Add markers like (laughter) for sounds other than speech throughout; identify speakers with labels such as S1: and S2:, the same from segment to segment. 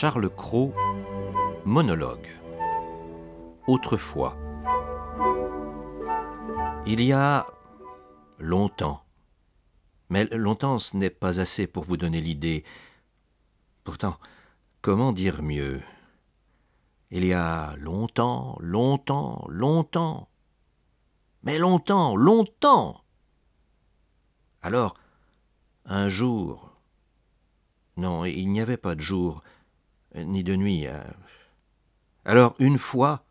S1: Charles Cros, monologue. Autrefois. Il y a longtemps. Mais longtemps, ce n'est pas assez pour vous donner l'idée. Pourtant, comment dire mieux? Il y a longtemps, longtemps, longtemps. Mais longtemps, longtemps. Alors, un jour. Non, il n'y avait pas de jour, ni de nuit. euh. Alors, une fois.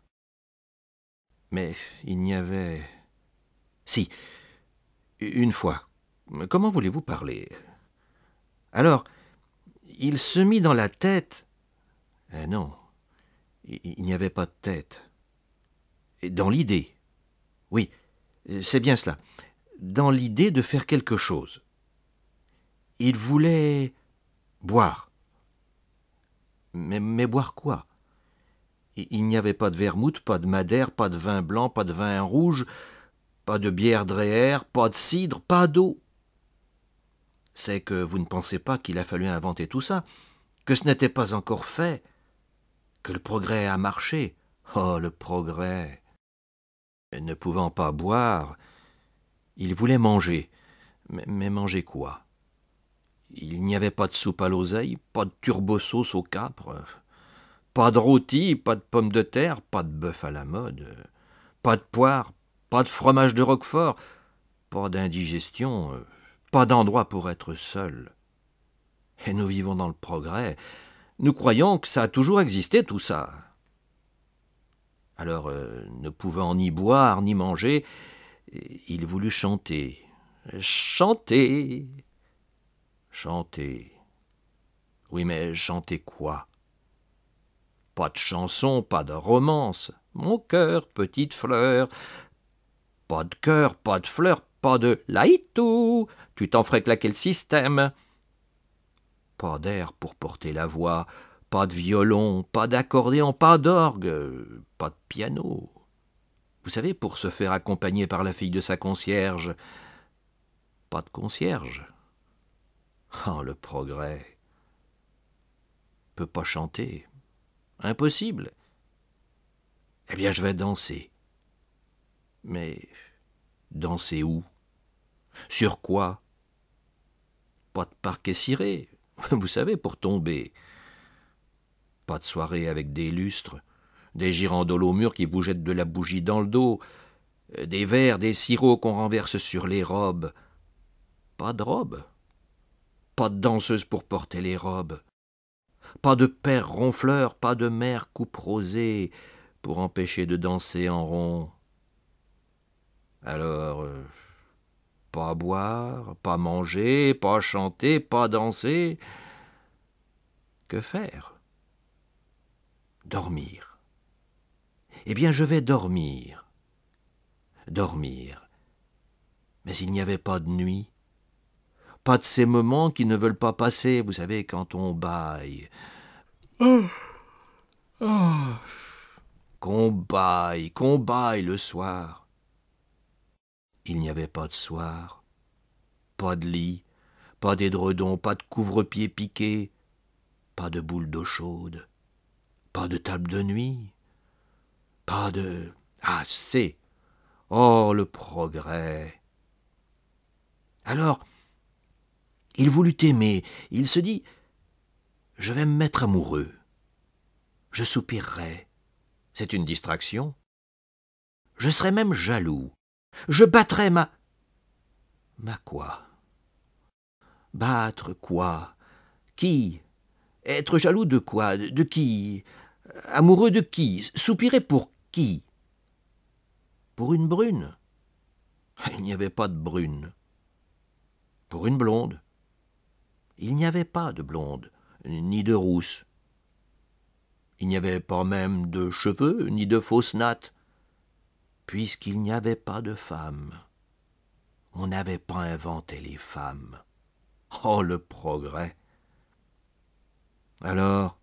S1: Mais il n'y avait. Si, une fois. Comment voulez-vous parler? Alors, il se mit dans la tête. Eh non, il n'y avait pas de tête. Dans l'idée. Oui, c'est bien cela. Dans l'idée de faire quelque chose. Il voulait boire. Mais, boire quoi? Il n'y avait pas de vermouth, pas de madère, pas de vin blanc, pas de vin rouge, pas de bière dréher, pas de cidre, pas d'eau. C'est que vous ne pensez pas qu'il a fallu inventer tout ça, que ce n'était pas encore fait, que le progrès a marché. Oh, le progrès. Ne pouvant pas boire, il voulait manger. Mais manger quoi? Il n'y avait pas de soupe à l'oseille, pas de turbo-sauce au capre, pas de rôti, pas de pommes de terre, pas de bœuf à la mode, pas de poire, pas de fromage de roquefort, pas d'indigestion, pas d'endroit pour être seul. Et nous vivons dans le progrès. Nous croyons que ça a toujours existé, tout ça. Alors, euh, ne pouvant ni boire ni manger, il voulut chanter. Chanter. Chanter. Oui, mais chanter quoi? Pas de chanson, pas de romance. Mon cœur, petite fleur. Pas de cœur, pas de fleur, pas de laïtou. Tu t'en ferais claquer le système. Pas d'air pour porter la voix, pas de violon, pas d'accordéon, pas d'orgue, pas de piano. Vous savez, pour se faire accompagner par la fille de sa concierge, pas de concierge. Oh, le progrès. Peut pas chanter. Impossible. Eh bien, je vais danser. Mais danser où? Sur quoi? Pas de parquet ciré, (laughs) vous savez, pour tomber. Pas de soirée avec des lustres, des girandoles au mur qui vous jettent de la bougie dans le dos, des verres, des sirops qu'on renverse sur les robes. Pas de robes. Pas de danseuse pour porter les robes. Pas de père ronfleur, pas de mère coupe rosée pour empêcher de danser en rond. Alors, euh, pas boire, pas manger, pas chanter, pas danser. Que faire? Dormir. Eh bien, je vais dormir. Dormir. Mais il n'y avait pas de nuit. Pas de ces moments qui ne veulent pas passer, vous savez, quand on baille. Qu'on baille, qu'on baille le soir. Il n'y avait pas de soir, pas de lit, pas d'édredon, pas de couvre-pied piqué, pas de boule d'eau chaude, pas de table de nuit, pas de... Ah, c'est Oh, le progrès Alors, il voulut aimer, il se dit, je vais me mettre amoureux, je soupirerai, c'est une distraction, je serai même jaloux, je battrai ma... Ma quoi? Battre quoi? Qui? Être jaloux de quoi? De qui? Amoureux de qui? Soupirer pour qui? Pour une brune? (laughs) Il n'y avait pas de brune. Pour une blonde Il n'y avait pas de blonde, ni de rousse. Il n'y avait pas même de cheveux, ni de fausses nattes puisqu'il n'y avait pas de femmes. On n'avait pas inventé les femmes. Oh, le progrès. Alors,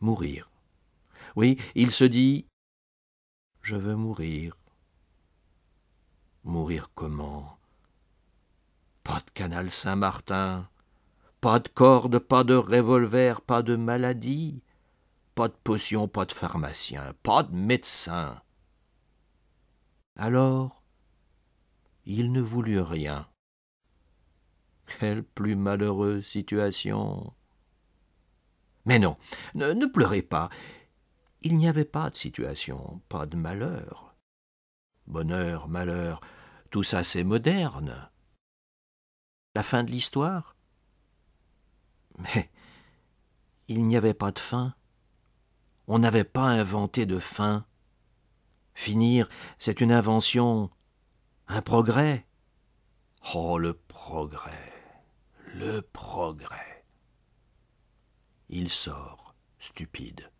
S1: mourir. Oui, il se dit, je veux mourir. Mourir comment? Pas de canal Saint-Martin, Pas de corde, pas de revolver, pas de maladie, pas de potion, pas de pharmacien, pas de médecin. Alors, il ne voulut rien. Quelle plus malheureuse situation. Mais non, ne, ne pleurez pas. Il n'y avait pas de situation, pas de malheur. Bonheur, malheur, tout ça c'est moderne. La fin de l'histoire? Mais il n'y avait pas de fin. On n'avait pas inventé de fin. Finir, c'est une invention, un progrès. Oh, le progrès, le progrès. Il sort, stupide.